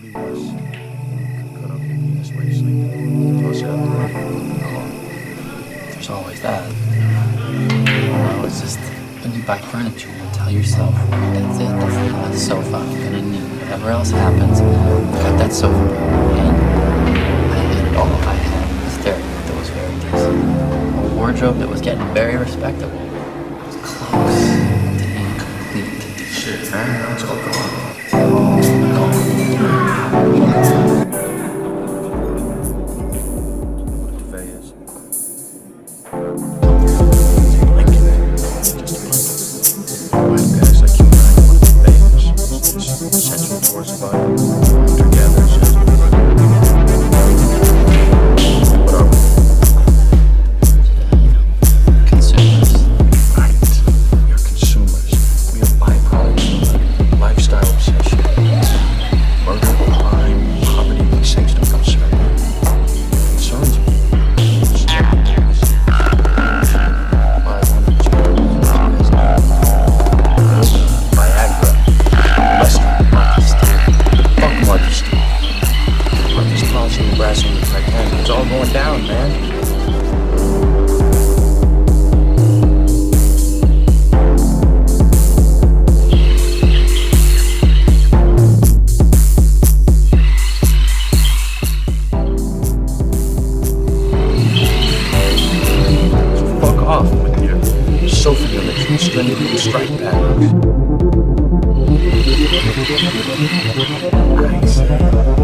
could be worse. Cut off your penis while you sleep. Toss it out the window. There's always that. You know, it's just when you buy furniture, you tell yourself, that's it, that's the last sofa I'm gonna need. Whatever else happens, got that sofa. And I had all. I had a stereo that was very decent, a wardrobe that was getting very respectable. It was close to incomplete. Shit, man. Now it's all gone.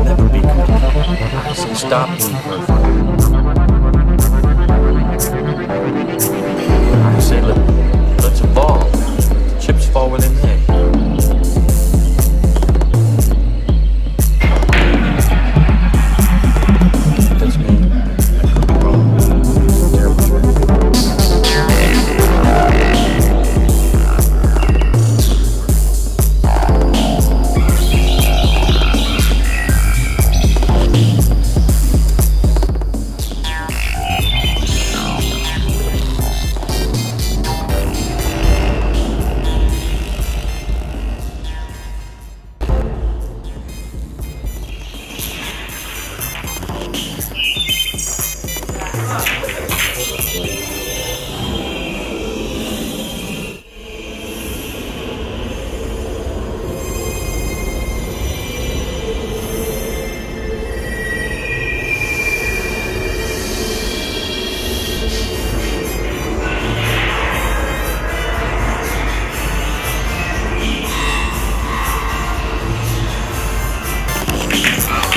Never be complete. Stop being perfect. I let, let's evolve. See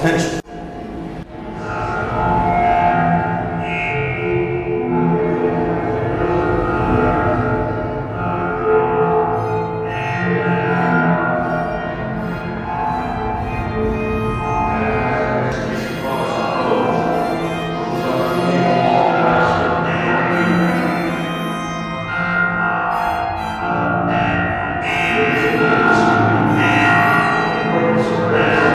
potential.